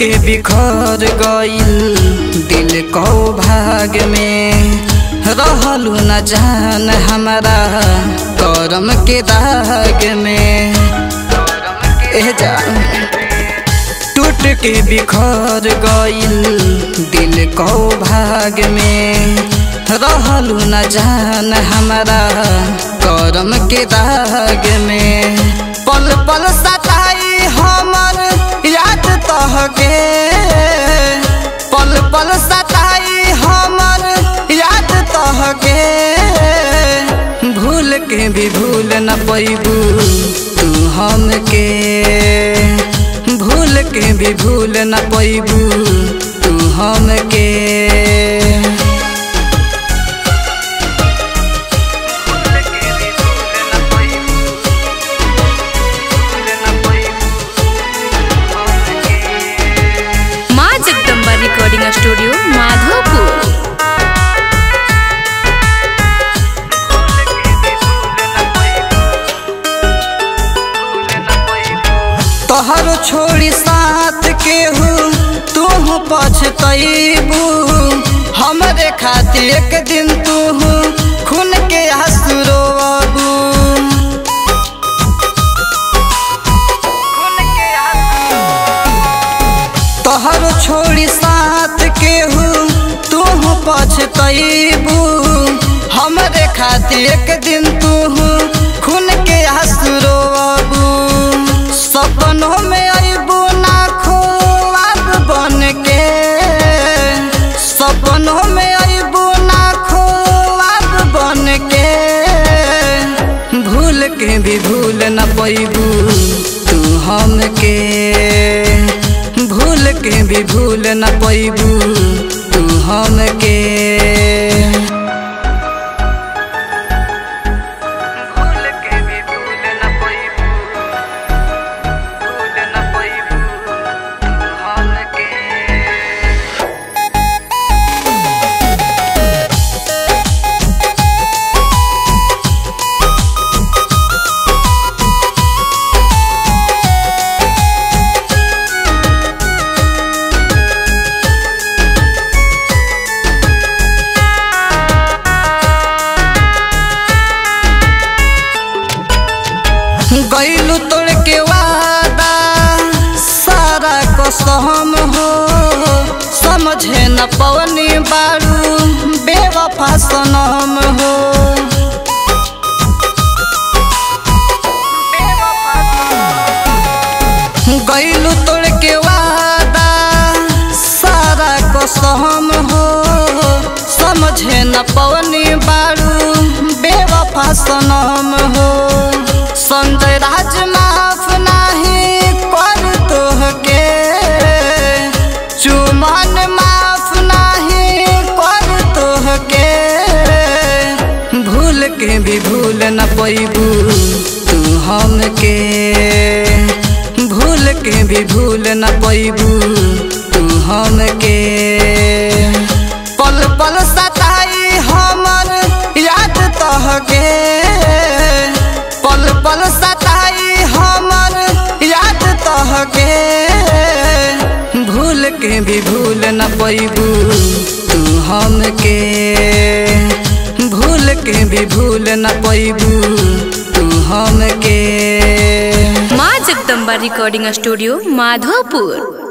के बिखर गइल दिल को भाग में रहलू न जान हमारा करम के दाग में टूट के बिखर गइल दिल को भाग में रहलू न जान हमारा करम के दाग में के भी भूल न पैबू तू हमके। पछतैबू हमरे खातिर एक दिन तू खून के आँसू तोहर छोड़ी साथ केहू, तू पछतैबू हमरे खातिर एक दिन तू खून के भूल के भी भूल न पैबू तू हमके भूल के भी भूल न पैबू तू हमके कसम हो, समझे न पवनी बारू, बेवफा सनम हो। गैलू तोड़ के वादा, सारा कसम हो, समझे न पवनी बारू, बेवफा सनम हो। संजय राज के भी भूल न पैबू तू हमके। पल पल सताई हमर, याद तहके। पल पल सताई हमर, याद तहके। भूल के भी भूल न पैबू तू हमके। भूल के भी भूल न पैबू हमके रिकॉर्डिंग स्टूडियो माधोपुर